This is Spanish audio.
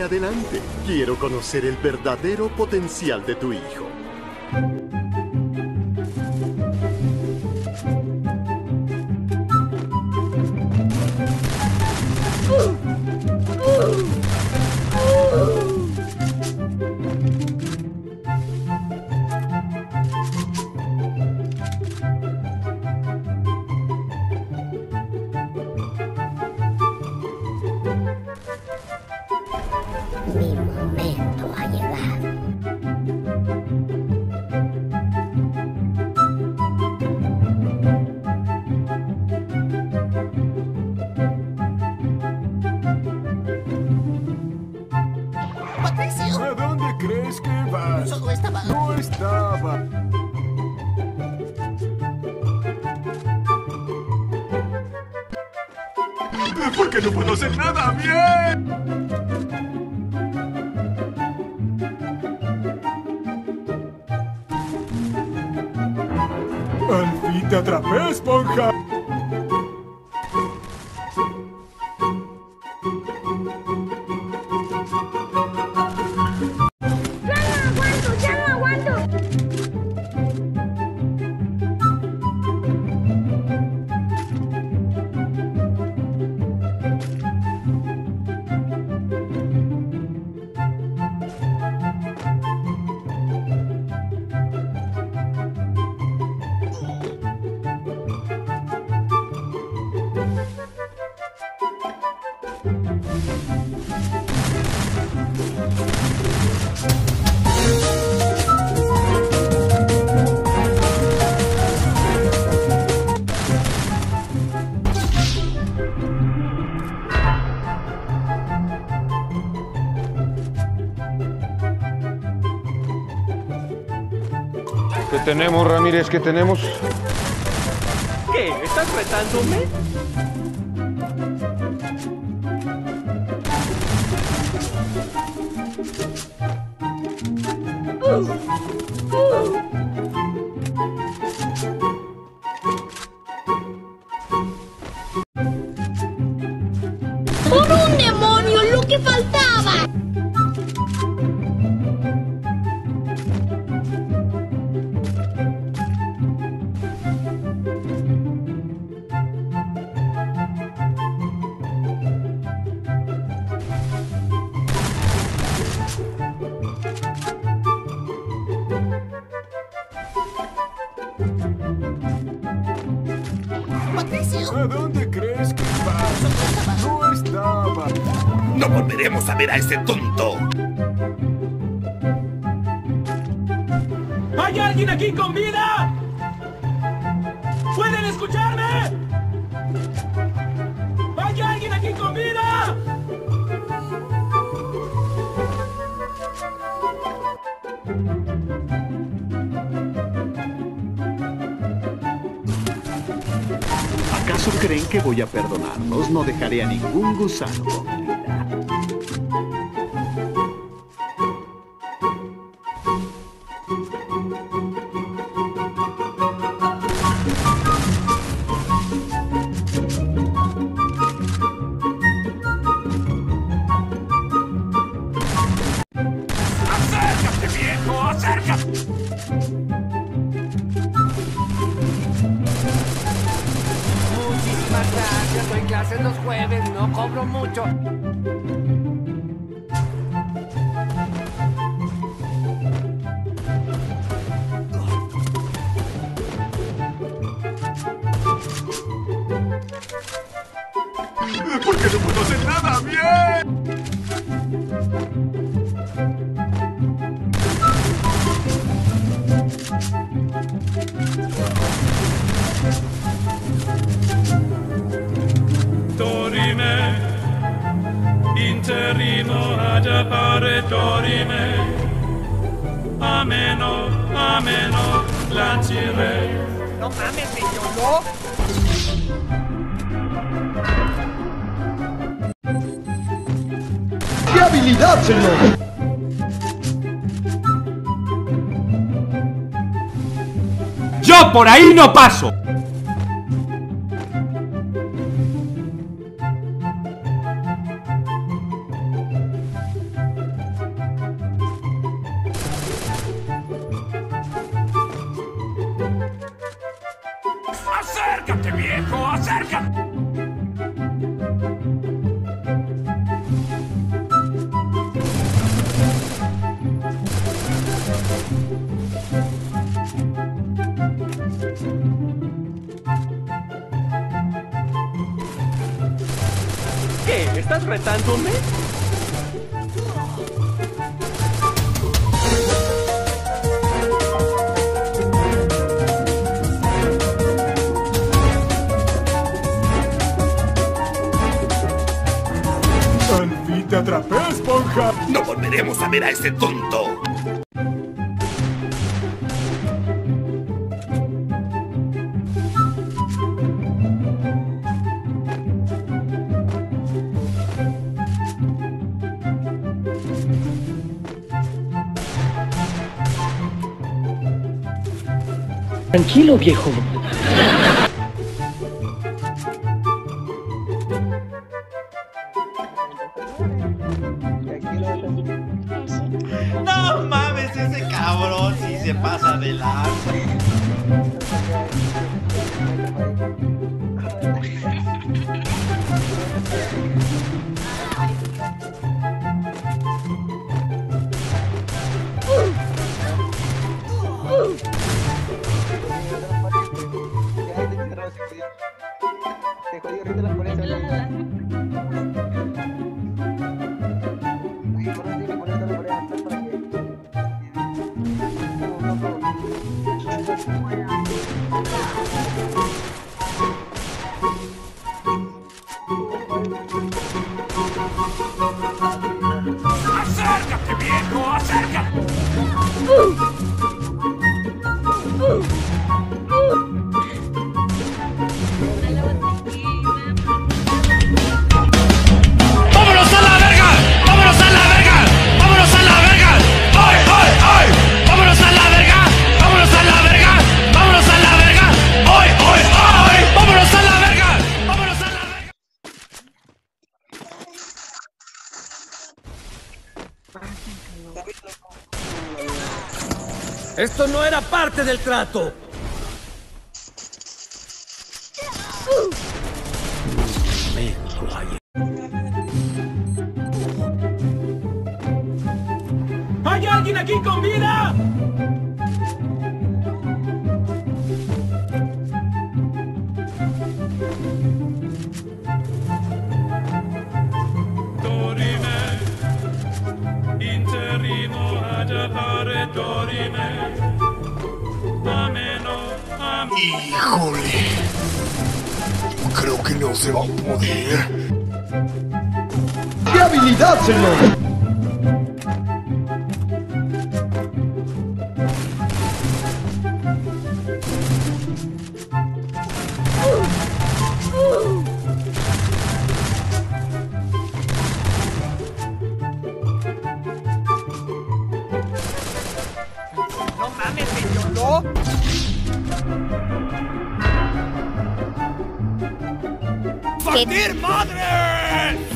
Adelante, quiero conocer el verdadero potencial de tu hijo. Estaba. ¿Por qué no puedo hacer nada bien? Al fin te atrapé, esponja. Tenemos, Ramírez? ¿Qué tenemos? ¿Qué? ¿Estás retándome? No volveremos a ver a ese tonto. ¿Hay alguien aquí con vida? ¿Pueden escucharme? ¿Hay alguien aquí con vida? ¿Acaso creen que voy a perdonarlos? No dejaré a ningún gusano gracias. Doy clases los jueves. No cobro mucho. ¿Por qué no puedo interrimo ad appare dorime, ameno, ameno, lancirei. No mames, señor. ¡Qué habilidad, señor! Yo por ahí no paso. ¿Qué? ¿Estás retándome? No volveremos a ver a ese tonto. Tranquilo, viejo. Se pasa de. ¡Acércate, Esto no era parte del trato. ¿Hay alguien aquí con vida? Híjole. Creo que no se va a poder. ¡Qué habilidad, señor! ¡Partir, madre!